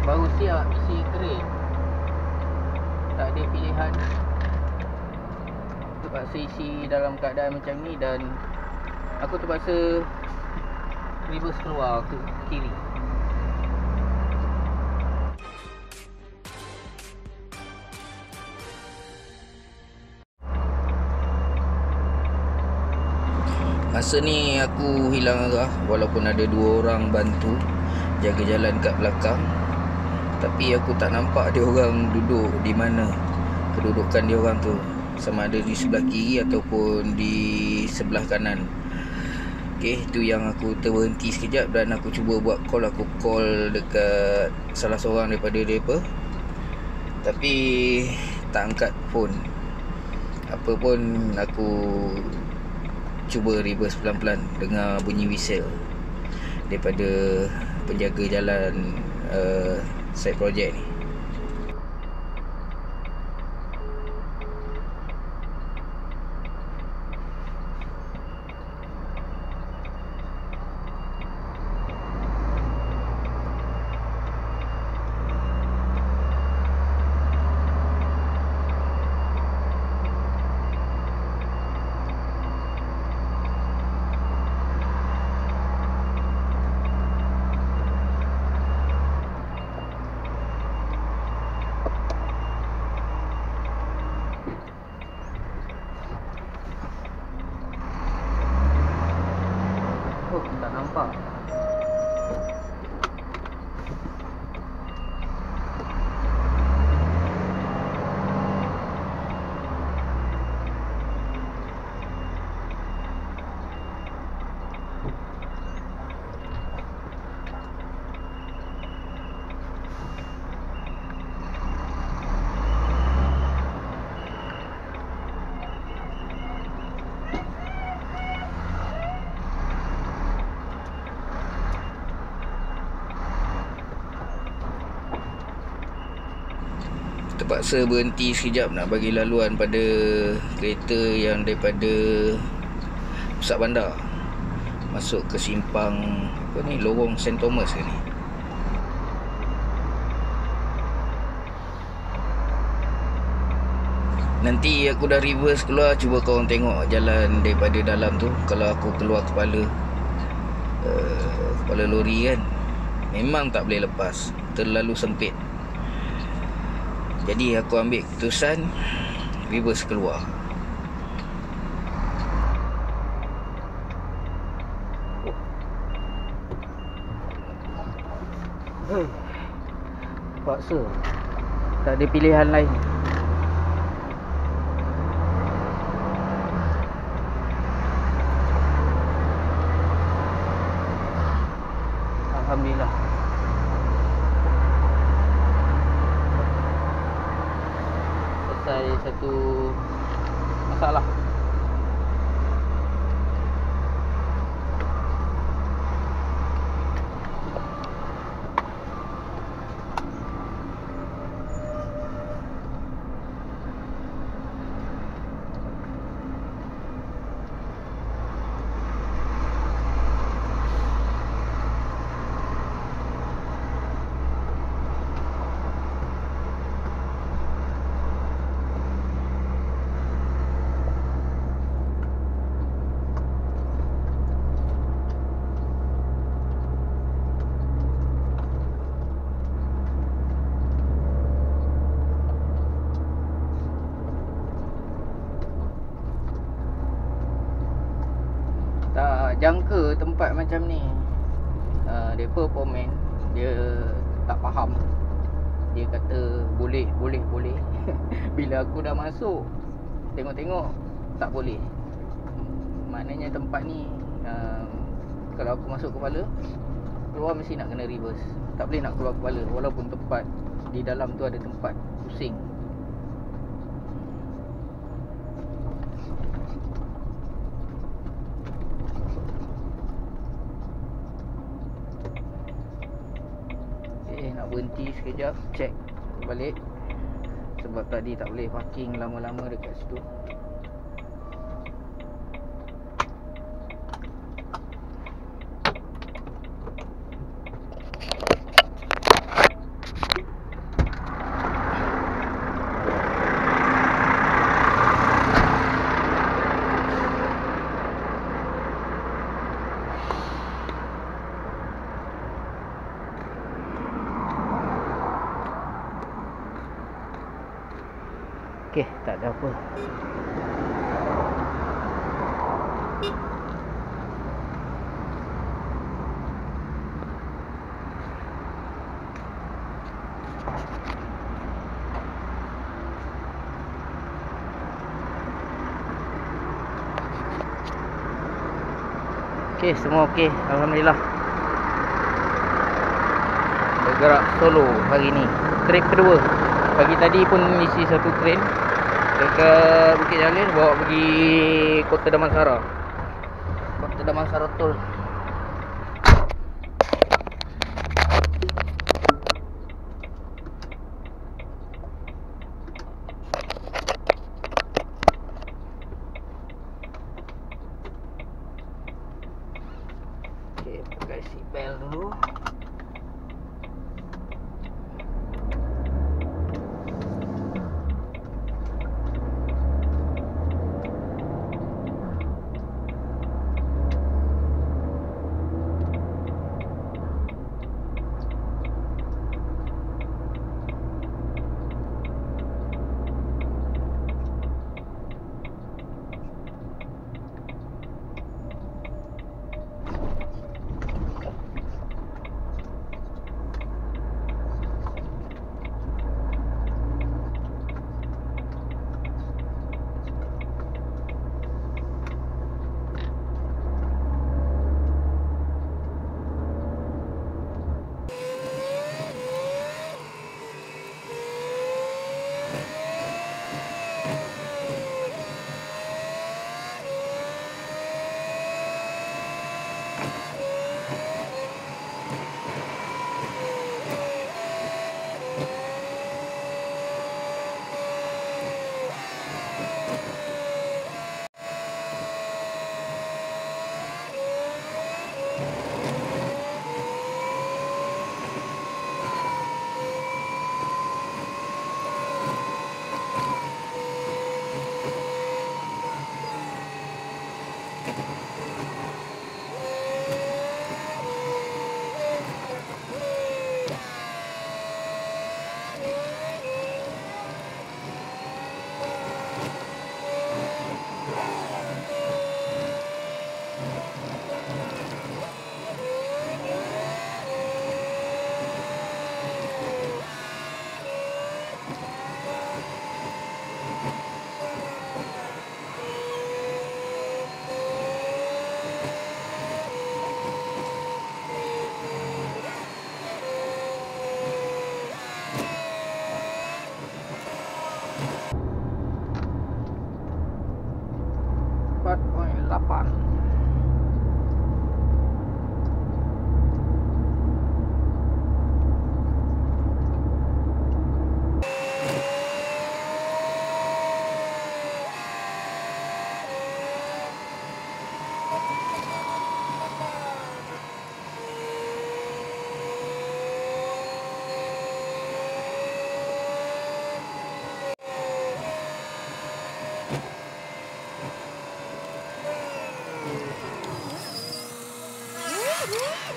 baru siap isi keren tak ada pilihan. Terpaksa isi dalam keadaan macam ni dan aku terpaksa reverse keluar ke kiri. Masa ni aku hilang arah Walaupun ada dua orang bantu Jaga jalan kat belakang Tapi aku tak nampak dia orang duduk di mana. Kedudukan dia orang tu. Sama ada di sebelah kiri ataupun di sebelah kanan. Okay, itu yang aku terhenti sekejap Dan aku cuba buat call. Aku call dekat salah seorang daripada mereka. Tapi tak angkat phone. Apa pun aku cuba reverse pelan-pelan dengar bunyi whistle daripada penjaga jalan uh, secó Jenny. Ni Oh, Terpaksa berhenti sekejap nak bagi laluan pada kereta yang daripada pusat bandar. Masuk ke simpang apa ni lorong St Thomas ni. Nanti aku dah reverse keluar Cuba korang tengok jalan daripada dalam tu. Kalau aku keluar kepala uh, Kepala lori kan Memang tak boleh lepas. Terlalu sempit Jadi aku ambil keputusan Reverse keluar Hei, Paksa. Tak ada pilihan lain Alhamdulillah Selesai satu masalah Tak jangka tempat macam ni uh, Mereka komen Dia tak faham. Dia kata boleh, boleh, boleh. Bila aku dah masuk Tengok-tengok Tak boleh. Maknanya tempat ni uh, Kalau aku masuk kepala Keluar mesti nak kena reverse. Tak boleh nak keluar kepala Walaupun tempat Di dalam tu ada tempat Pusing Eh nak berhenti sekejap Check balik. Sebab tadi tak boleh parking lama-lama dekat situ Okey, tak ada apa. Okey, semua okey. Alhamdulillah. Bergerak solo hari ni. Trip kedua. Pagi tadi pun isi satu train dekat Bukit Jalil bawa pergi Kota Damansara. Kota Damansara Tol. Uh,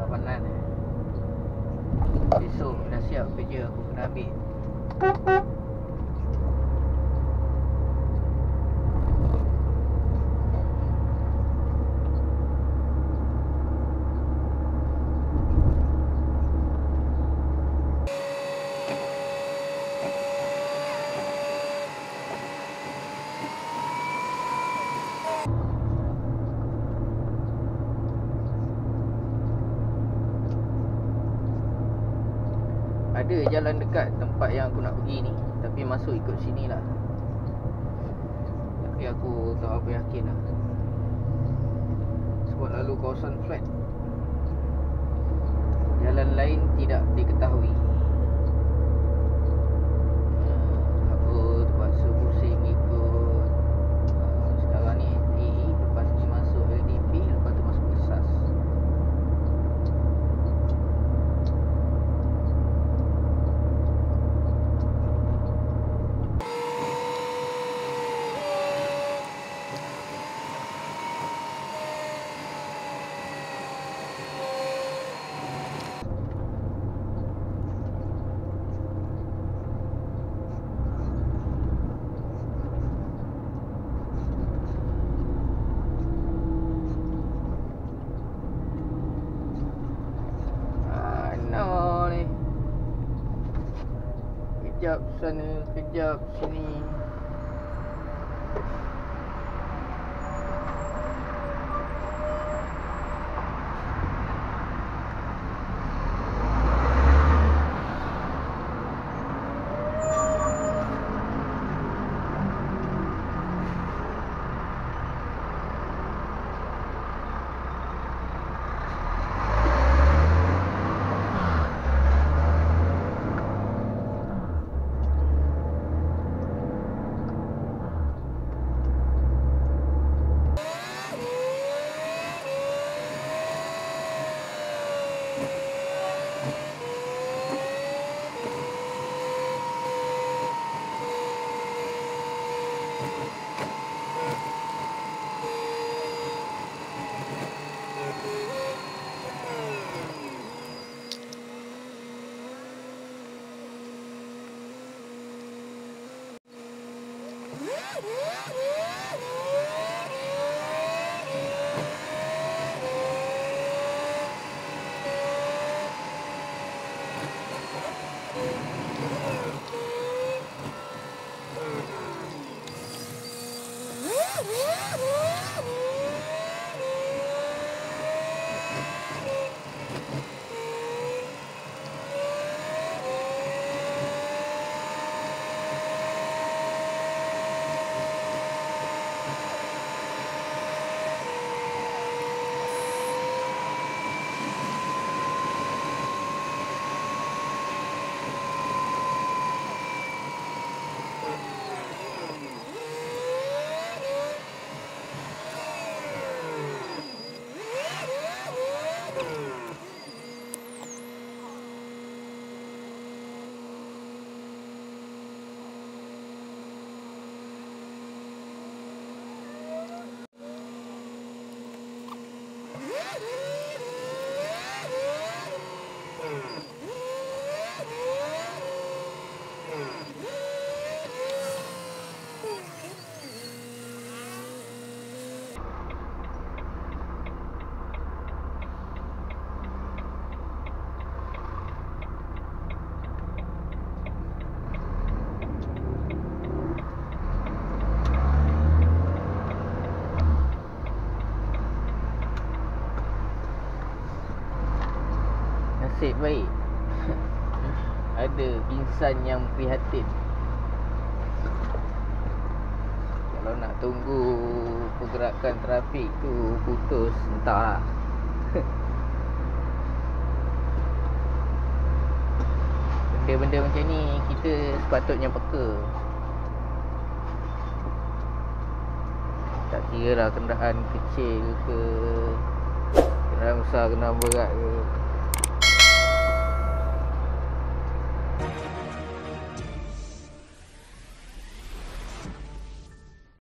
Labanan Besok dah siap kerja aku kena ambil Ada jalan dekat tempat yang aku nak pergi ni Tapi masuk ikut sini lah. Tapi aku tak apa yakin lah. Sebab lalu kawasan flat. Jalan lain tidak diketahui Ah, Aku terpaksa pusing ikut ah, Sekarang ni TE Lepas ni masuk LDP Lepas tu masuk ke SAS Kejap sana, kejap sini. Baik. Ada insan yang prihatin. Kalau nak tunggu pergerakan trafik tu putus Entahlah Benda-benda macam ni kita sepatutnya peka. Tak kira lah kenderaan kecil ke Kenderaan besar, kenderaan berat ke